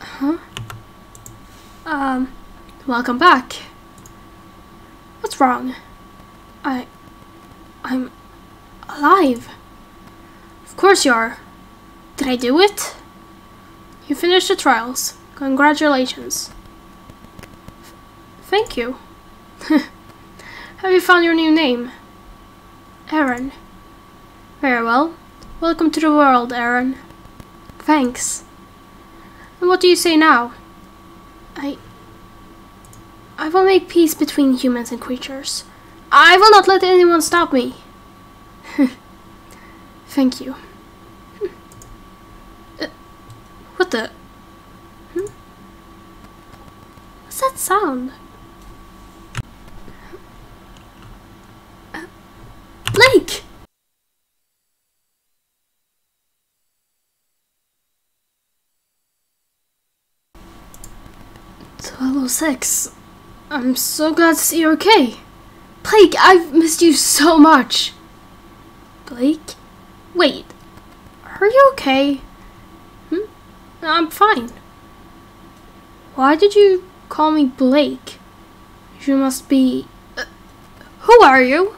Huh? Um, welcome back. What's wrong? I. I'm alive. Of course you are. Did I do it? You finished the trials. Congratulations. F- thank you. Have you found your new name? Aaron. Very well. Welcome to the world, Aaron. Thanks. And what do you say now? I. I will make peace between humans and creatures. I will not let anyone stop me. Thank you. Uh, what the? Hmm? What's that sound? 1206. I'm so glad to see you're okay. Blake, I've missed you so much. Blake? Wait, are you okay? Hmm? I'm fine. Why did you call me Blake? You must be... Uh, who are you?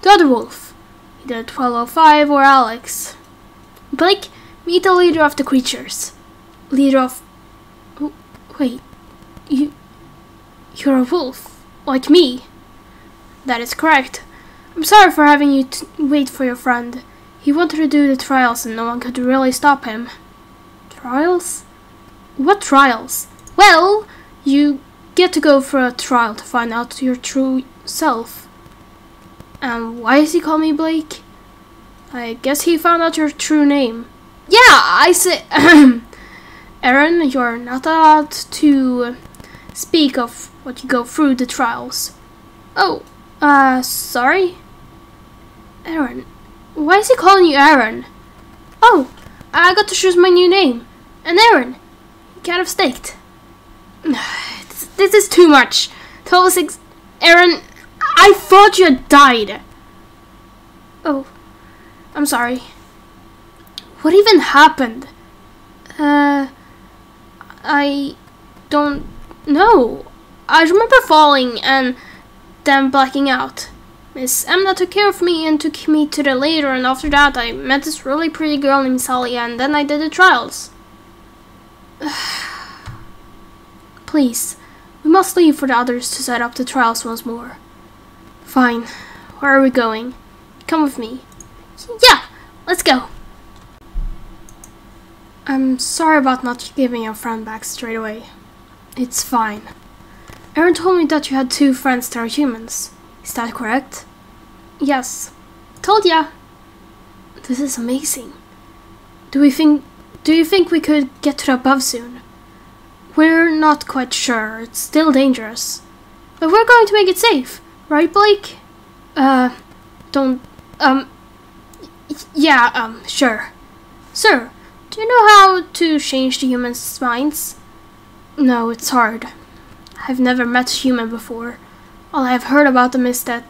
The other wolf. Either 1205 or Alex. Blake, meet the leader of the creatures. Leader of... Oh, wait. You. You're a wolf. Like me. That is correct. I'm sorry for having you wait for your friend. He wanted to do the trials and no one could really stop him. Trials? What trials? Well, you get to go for a trial to find out your true self. And why does he call me Blake? I guess he found out your true name. Yeah, I say. Aaron, you're not allowed to speak of what you go through the trials. Oh, uh, sorry? Aaron. Why is he calling you Aaron? Oh, I got to choose my new name. And Aaron. Cat of staked. This, this is too much. Tell us ex- Aaron, I thought you had died. Oh, I'm sorry. What even happened? Uh, I don't know. I remember falling and then blacking out. Miss Emma took care of me and took me to the leader, and after that, I met this really pretty girl named Sally, and then I did the trials. Please, we must leave for the others to set up the trials once more. Fine. Where are we going? Come with me. Yeah, let's go. I'm sorry about not giving your friend back straight away. It's fine. Aaron told me that you had two friends that are humans. Is that correct? Yes. Told ya. This is amazing. Do we think do you think we could get to the above soon? We're not quite sure. It's still dangerous. But we're going to make it safe, right, Blake? Uh don't um yeah, um sure. Sir, do you know how to change the humans' minds? No, it's hard. I've never met a human before. All I have heard about them is that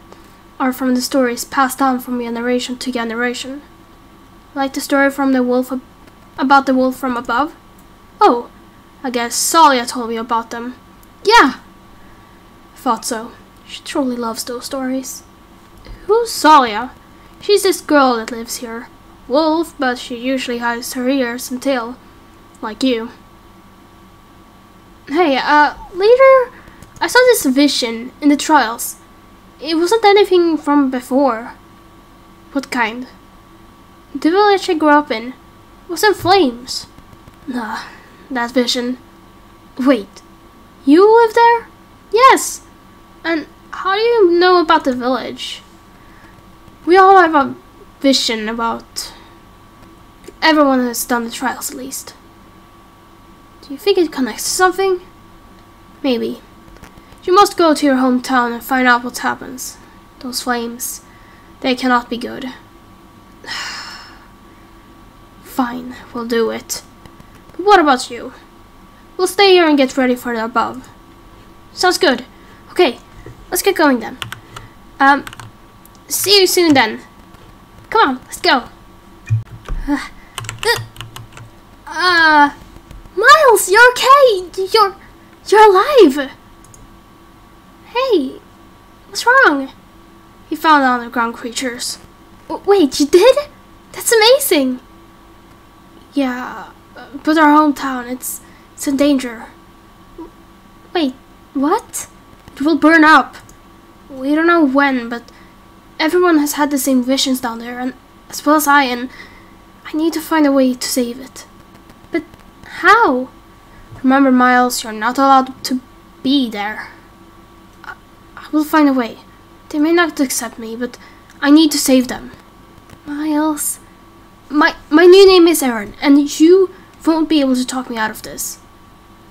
are from the stories passed down from generation to generation. Like the story from the wolf ab- about the wolf from above? Oh, I guess Salia told me about them. Yeah. Thought so. She truly loves those stories. Who's Salia? She's this girl that lives here. Wolf, but she usually hides her ears and tail. Like you. Hey, uh, later I saw this vision in the trials. It wasn't anything from before. What kind? The village I grew up in was in flames. Nah, that vision. Wait, you live there? Yes. And how do you know about the village? We all have a vision about. Everyone has done the trials at least. Do you think it connects to something? Maybe. You must go to your hometown and find out what happens. Those flames, they cannot be good. Fine, we'll do it. But what about you? We'll stay here and get ready for the above. Sounds good. Okay, let's get going then. Um, see you soon then. Come on, let's go. Uh, uh, Miles, you're okay. You're, you're alive. Hey, what's wrong? He found underground creatures. Wait, you did? That's amazing. Yeah, but our hometown, it's, it's in danger. Wait, what? It will burn up. We don't know when, but everyone has had the same visions down there, and as well as I, and I need to find a way to save it. How? Remember, Miles, you're not allowed to be there. I, I will find a way. They may not accept me, but I need to save them. Miles, my my new name is Aaron, and you won't be able to talk me out of this.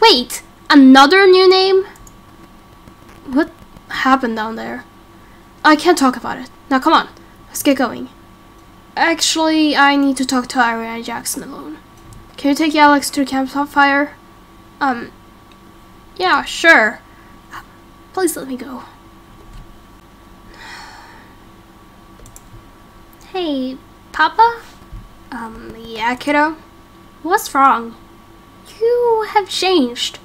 Wait, another new name? What happened down there? I can't talk about it. Now come on, let's get going. Actually, I need to talk to Ariana Jackson alone. Can you take Alex to the campfire? Um, yeah, sure. Please let me go. Hey, Papa? Um, yeah, kiddo? What's wrong? You have changed.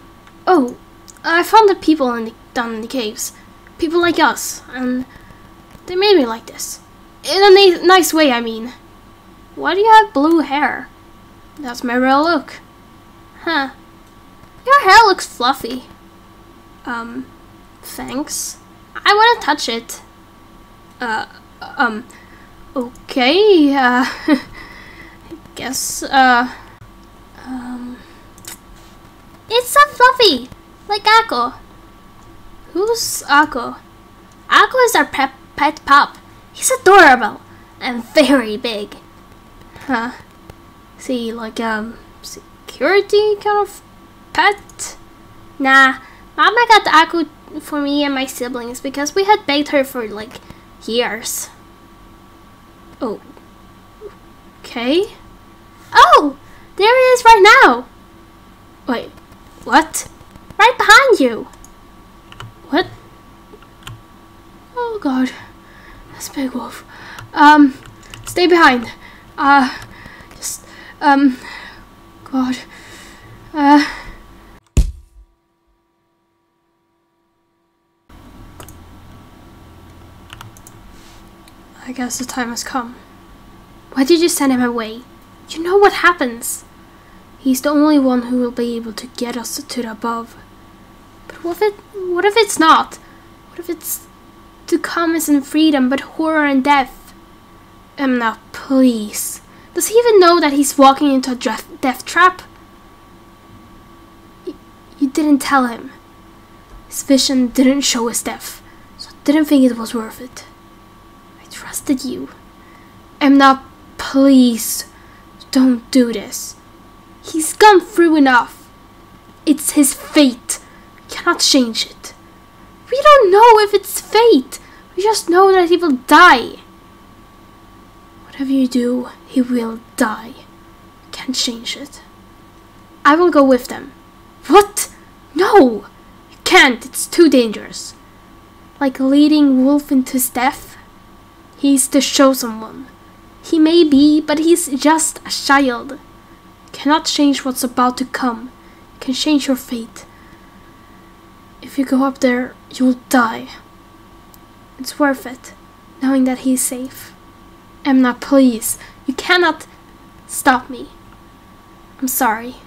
Oh, I found the people in the, down in the caves. People like us, and they made me like this. In a nice way, I mean. Why do you have blue hair? That's my real look. Huh. Your hair looks fluffy. Um, thanks. I want to touch it. Uh, um, okay, uh, I guess, uh, um, it's so fluffy, like Akko. Who's Akko? Akko is our pet, pet pup. He's adorable and very big. Huh. See, like, um, security kind of pet? Nah, Mama got the Akko for me and my siblings because we had begged her for, like, years. Oh. Okay. Oh! There he is right now! Wait, what? Right behind you! What? Oh god. That's big wolf. Um, stay behind. Uh, um, God. Uh. I guess the time has come. Why did you send him away? You know what happens. He's the only one who will be able to get us to the above. But what if it, what if it's not? What if it's to come isn't freedom but horror and death? Emna, please. Does he even know that he's walking into a death trap? You didn't tell him. His vision didn't show his death, so I didn't think it was worth it. I trusted you. Emna, please, don't do this. He's gone through enough. It's his fate. You cannot change it. We don't know if it's fate. We just know that he will die. Whatever you do, he will die. Can't change it. I will go with them. What? No! You can't. It's too dangerous. Like leading Wolf into his death? He's the chosen one. He may be, but he's just a child. Cannot change what's about to come. Can change your fate. If you go up there, you'll die. It's worth it, knowing that he's safe. Emna, please, you cannot stop me. I'm sorry.